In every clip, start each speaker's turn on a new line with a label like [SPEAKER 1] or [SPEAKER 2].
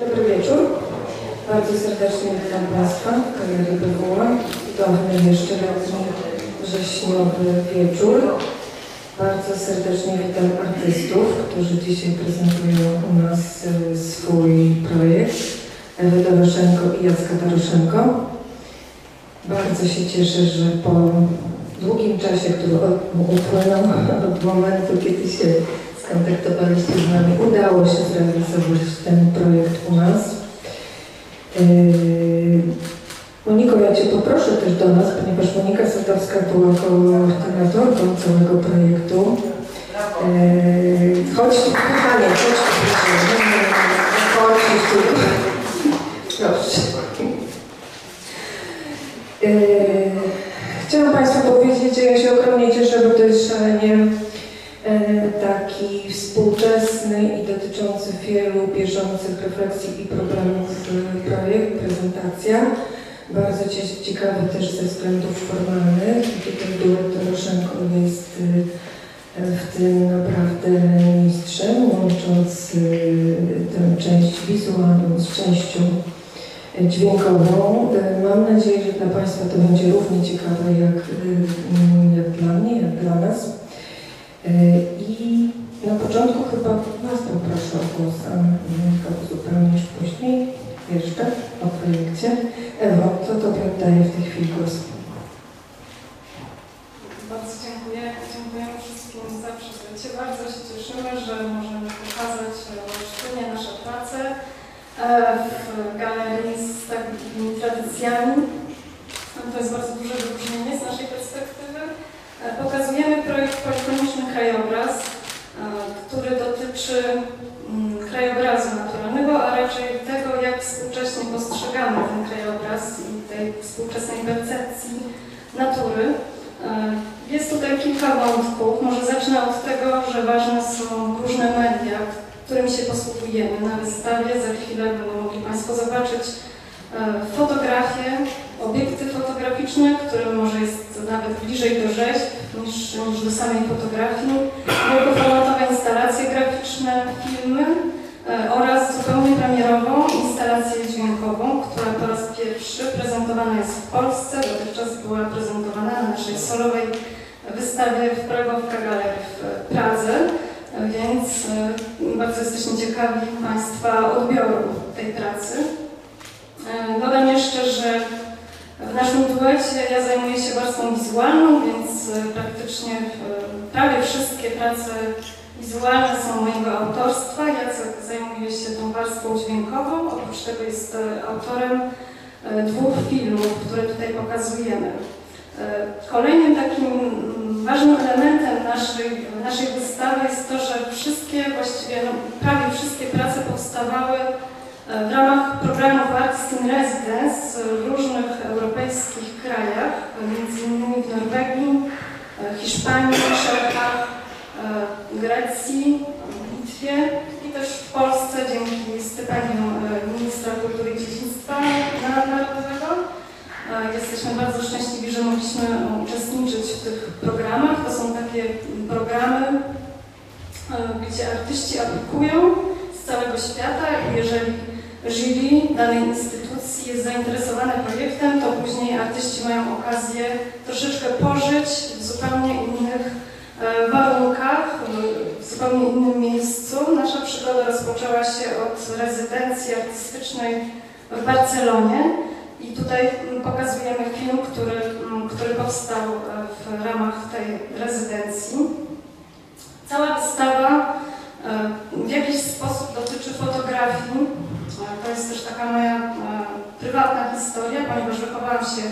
[SPEAKER 1] Dobry wieczór. Bardzo serdecznie witam Państwa w Galerii BWA. To jeszcze letni wrześniowy wieczór. Bardzo serdecznie witam artystów, którzy dzisiaj prezentują u nas y, swój projekt. Ewę Doroszenko i Jacka Doroszenko. Bardzo się cieszę, że po długim czasie, który upłynął od momentu, kiedy się skontaktowaliście z nami, udało się zrealizować ten projekt u nas. Yy, Moniko, ja Cię poproszę też do nas, ponieważ Monika Sadowska była koordynatorką całego projektu. Yy, chodź tu, kochanie, chodź tu, Chodź tu. Proszę. Yy, Chciałam Państwu powiedzieć, że ja się ogromnie cieszę, bo to jest szalenie refleksji i problemów projekt, prezentacja. Bardzo cie- ciekawy też ze względów formalnych. Tutaj duet Doroszenko jest e, w tym naprawdę mistrzem, łącząc e, tę część wizualną z częścią dźwiękową. E, Mam nadzieję, że dla Państwa to będzie równie ciekawe jak, y, jak dla mnie, jak dla nas. I na początku chyba Was poproszę o głos, a Monika uzupełnisz później jeszcze o projekcie. Ewo, to Tobie oddaję w tej chwili głos.
[SPEAKER 2] Bardzo dziękuję. Dziękujemy wszystkim za przybycie. Bardzo się cieszymy, że możemy pokazać wspólnie nasze prace e, w galerii z takimi tradycjami. To jest bardzo duże wyróżnienie z naszej perspektywy. E, Pokazujemy projekt Polifoniczny Krajobraz, który dotyczy mm, krajobrazu naturalnego, a raczej tego, jak współcześnie postrzegamy ten krajobraz i tej współczesnej percepcji natury. E, Jest tutaj kilka wątków. Może zacznę od tego, że ważne są różne media, którymi się posługujemy. Na wystawie za chwilę będą mogli Państwo zobaczyć e, fotografie, obiekty fotograficzne, które może jest nawet bliżej do rzeźb niż, niż do samej fotografii, wielkoformatowe instalacje graficzne, filmy e, oraz zupełnie premierową instalację dźwiękową, która po raz pierwszy prezentowana jest w Polsce. Dotychczas była prezentowana na naszej solowej wystawie w Pragowka Galerii w Pradze, więc e, bardzo jesteśmy ciekawi Państwa odbioru tej pracy. E, Dodam jeszcze, że w naszym duecie ja zajmuję się warstwą wizualną, więc e, praktycznie e, prawie wszystkie prace wizualne są mojego autorstwa. Jacek zajmuje się tą warstwą dźwiękową, oprócz tego jest e, autorem dwóch filmów, które tutaj pokazujemy. Kolejnym takim mm, ważnym elementem naszej, naszej wystawy jest to, że wszystkie, właściwie no, prawie wszystkie prace powstawały w ramach programów Artist in Residence w różnych europejskich krajach, innymi w Norwegii, Hiszpanii, Czechach, e, Grecji, Litwie i też w Polsce dzięki stypendium e, Ministra Kultury i Dziedzictwa Narodowego. E, Jesteśmy bardzo szczęśliwi, że mogliśmy uczestniczyć w tych programach. To są takie programy, gdzie artyści aplikują z całego świata i jeżeli jury danej instytucji jest zainteresowane projektem, to później artyści mają okazję troszeczkę pożyć w zupełnie innych e, warunkach, w zupełnie innym miejscu. Nasza przygoda rozpoczęła się od rezydencji artystycznej w Barcelonie. I tutaj pokazujemy film, który, który powstał e, w ramach tej rezydencji. Cała wystawa e, w jakiś sposób dotyczy fotografii. E, To jest też taka moja e, prywatna historia, ponieważ wychowałam się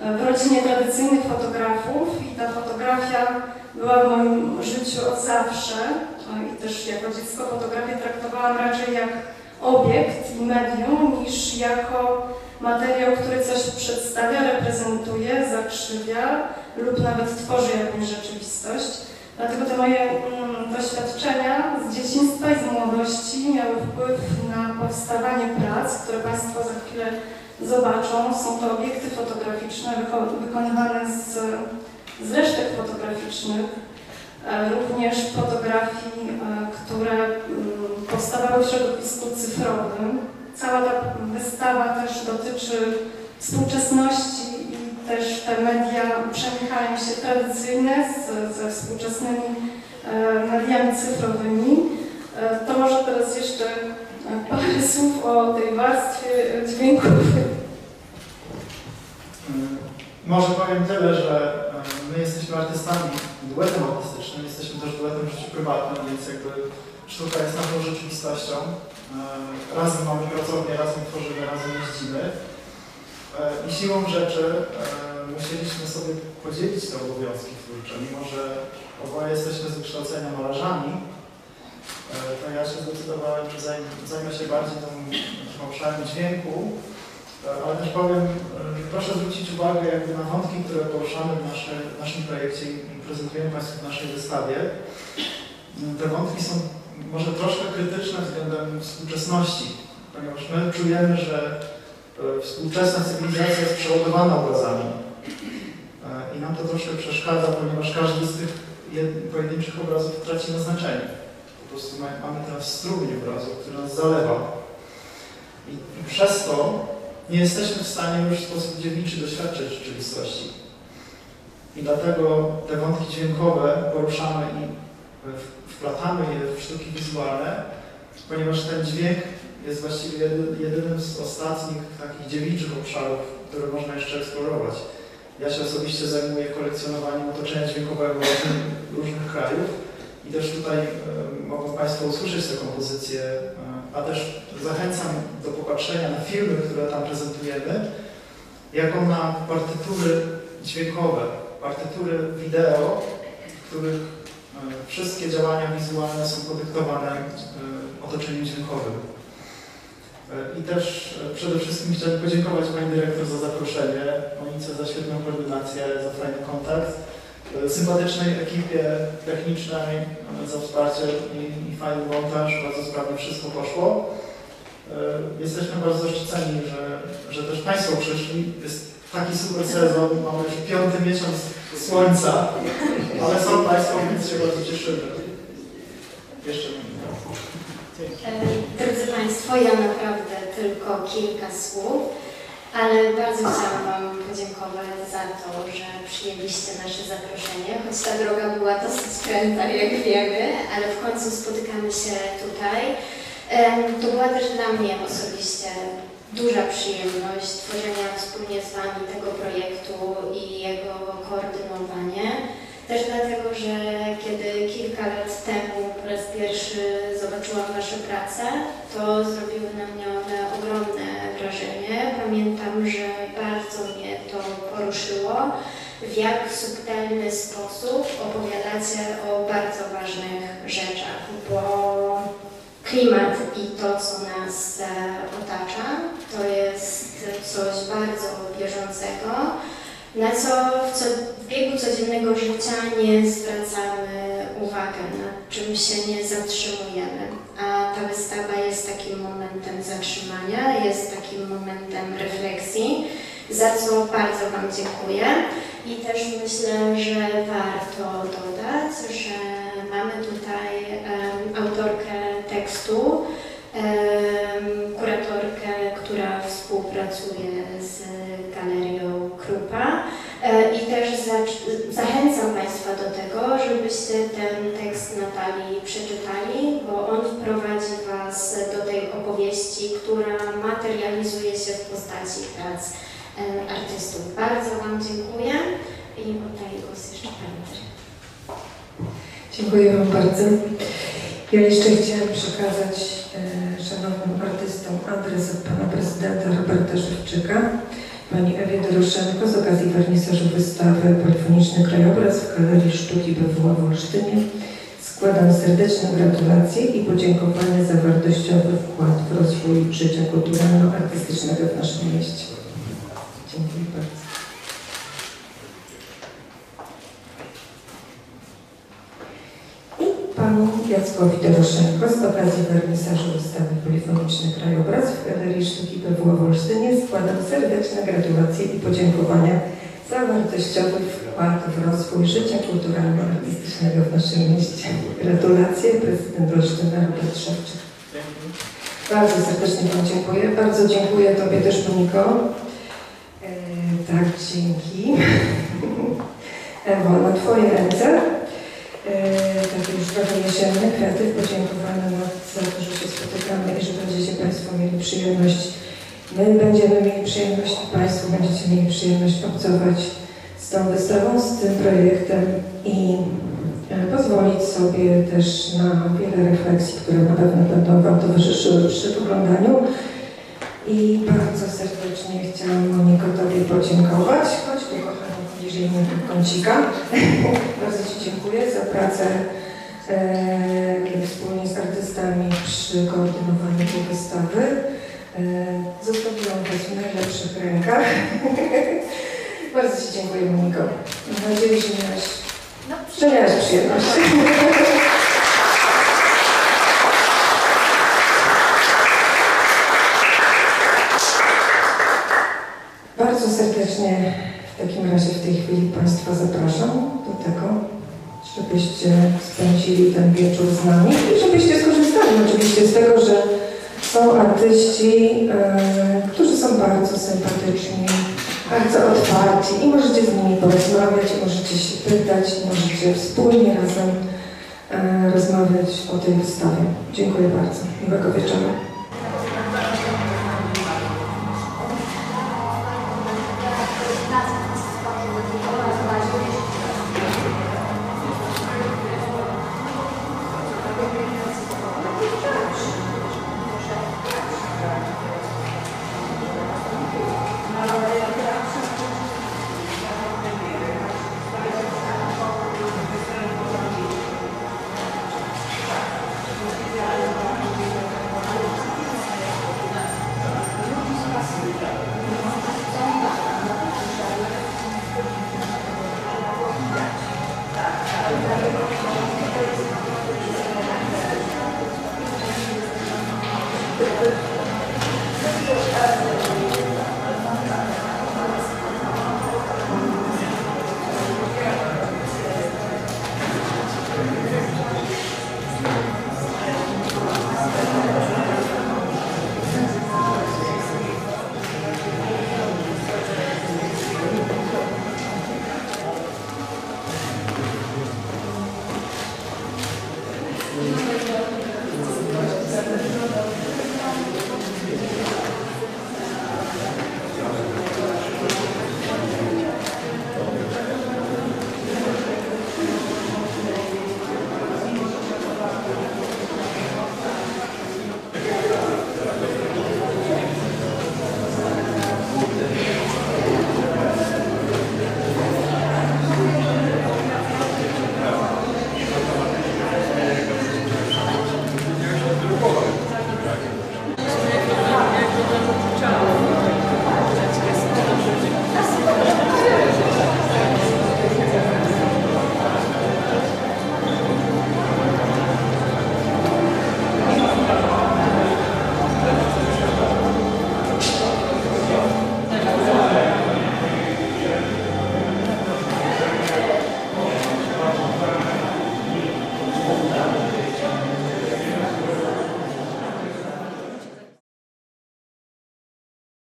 [SPEAKER 2] e, w rodzinie tradycyjnych fotografów i ta fotografia była w moim życiu od zawsze. E, I też jako dziecko fotografię traktowałam raczej jak obiekt i medium niż jako materiał, który coś przedstawia, reprezentuje, zakrzywia lub nawet tworzy jakąś rzeczywistość. Dlatego te moje mm, doświadczenia z dzieciństwa i z młodości miały wpływ na powstawanie prac, które Państwo za chwilę zobaczą. Są to obiekty fotograficzne wyko- wykonywane z, z resztek fotograficznych, e, również fotografii, e, które mm, powstawały w środowisku cyfrowym. cała ta wystawa też dotyczy współczesności i też te media przemychają się tradycyjne z, ze współczesnymi e, mediami cyfrowymi. E, to może teraz jeszcze e, parę słów o tej warstwie dźwiękowej.
[SPEAKER 3] Może powiem tyle, że my jesteśmy artystami, duetem artystycznym, jesteśmy też duetem w życiu prywatnym, więc jakby sztuka jest naszą rzeczywistością. Razem mamy pracownię, razem tworzymy, razem jeździmy. E, I siłą rzeczy e, musieliśmy sobie podzielić te obowiązki twórcze. Mimo, że oboje jesteśmy z wykształcenia malarzami, e, to ja się zdecydowałem, że zajmę, się bardziej tym, obszarem dźwięku, ale też powiem, e, proszę zwrócić uwagę jakby na wątki, które poruszamy w, nasze, w naszym projekcie i prezentujemy Państwu w naszej wystawie. Te wątki są może troszkę krytyczne względem współczesności, ponieważ my czujemy, że e, współczesna cywilizacja jest przeładowana obrazami. E, I nam to troszkę przeszkadza, ponieważ każdy z tych jed- pojedynczych obrazów traci na znaczeniu. Po prostu ma- mamy teraz strumień obrazu, który nas zalewa. I, przez to nie jesteśmy w stanie już w sposób dziewniczy doświadczyć rzeczywistości. I dlatego te wątki dźwiękowe poruszamy i w- wplatamy je w sztuki wizualne, ponieważ ten dźwięk jest właściwie jedy- jedynym z ostatnich takich dziewiczych obszarów, które można jeszcze eksplorować. Ja się osobiście zajmuję kolekcjonowaniem otoczenia dźwiękowego różnych, krajów i też tutaj e, mogą Państwo usłyszeć te kompozycje, e, a też zachęcam do popatrzenia na filmy, które tam prezentujemy, jako na partytury dźwiękowe, partytury wideo, w których e, wszystkie działania wizualne są podyktowane otoczeniem dźwiękowym. I też e, przede wszystkim chciałem podziękować Pani Dyrektor za zaproszenie, Monice za świetną koordynację, za fajny kontakt, e, sympatycznej ekipie technicznej za wsparcie i, i fajny montaż, bardzo sprawnie wszystko poszło. E, Jesteśmy bardzo zaszczyceni, że, że też Państwo przyszli. Jest taki super sezon, mamy już piąty miesiąc słońca, ale są Państwo, więc się bardzo cieszymy. Jeszcze nie.
[SPEAKER 4] E, Drodzy Państwo, ja naprawdę tylko kilka słów, ale bardzo chciałam Wam podziękować za to, że przyjęliście nasze zaproszenie, choć ta droga była dosyć kręta, jak wiemy, ale w końcu spotykamy się tutaj. Em, To była też dla mnie osobiście duża przyjemność tworzenia wspólnie z Wami tego projektu i jego koordynowanie. Też dlatego, że kiedy kilka lat temu po raz pierwszy zobaczyłam Wasze prace, to zrobiły na mnie one ogromne wrażenie. Pamiętam, że bardzo mnie to poruszyło, w jak subtelny sposób opowiadacie o bardzo ważnych rzeczach, bo klimat i to, co nas e, otacza, to jest coś bardzo bieżącego, na co w, co w biegu codziennego życia nie zwracamy uwagi, nad czym się nie zatrzymujemy. A ta wystawa jest takim momentem zatrzymania, jest takim momentem refleksji, za co bardzo Wam dziękuję. I też myślę, że warto dodać, że mamy tutaj em, autorkę tekstu, em, kuratorkę, która współpracuje z Galerią Krupa. E, I też za- zachęcam Państwa do tego, żebyście ten tekst Natalii przeczytali, bo on wprowadzi Was do tej opowieści, która materializuje się w postaci prac e, artystów. Bardzo Wam dziękuję i oddaję głos jeszcze Pani.
[SPEAKER 1] Dziękuję Wam bardzo. Ja jeszcze chciałam przekazać e, szanownym artystom adres od Pana Prezydenta Roberta Szewczyka, Pani Ewie Doroszenko z okazji wernisażu wystawy Polifoniczny Krajobraz w Galerii Sztuki BWA w Olsztynie. Składam serdeczne gratulacje i podziękowania za wartościowy wkład w rozwój życia kulturalno-artystycznego w naszym mieście. Dziękuję bardzo. I Jackowi Doroszenko z okazji wernisażu wystawy Polifoniczny Krajobraz w Galerii Sztuki PWA w Olsztynie składam serdeczne gratulacje i podziękowania za wartościowy wkład w rozwój życia kulturalno-artystycznego w naszym mieście. Gratulacje, prezydent Olsztyna Robert Szewczyk. Bardzo serdecznie Wam dziękuję. Bardzo dziękuję Tobie też, Moniko. E, tak, dzięki. Ewo, na Twoje ręce. E, takie już trochę jesienne kwiaty podziękowane na, za to, że się spotykamy i że będziecie Państwo mieli przyjemność. My będziemy mieli przyjemność Państwo będziecie mieli przyjemność obcować z tą wystawą, z tym projektem i e, pozwolić sobie też na wiele refleksji, które na pewno będą Wam towarzyszyły przy oglądaniu. I bardzo serdecznie chciałam Moniko Tobie podziękować. Chodź do kącika. bardzo Ci dziękuję za pracę e, wspólnie z artystami przy koordynowaniu tej wystawy. E, zostawiłam Was w najlepszych rękach. bardzo Ci dziękuję Moniko. Mam nadzieję, że miałaś,
[SPEAKER 4] No,
[SPEAKER 1] że miałaś przyjemność. Bardzo serdecznie w takim razie w tej chwili Państwa zapraszam do tego, żebyście spędzili ten wieczór z nami i żebyście skorzystali oczywiście z tego, że są artyści, e, którzy są bardzo sympatyczni, bardzo otwarci i możecie z nimi porozmawiać, możecie się pytać, możecie wspólnie razem e, rozmawiać o tej wystawie. Dziękuję bardzo. Miłego wieczoru.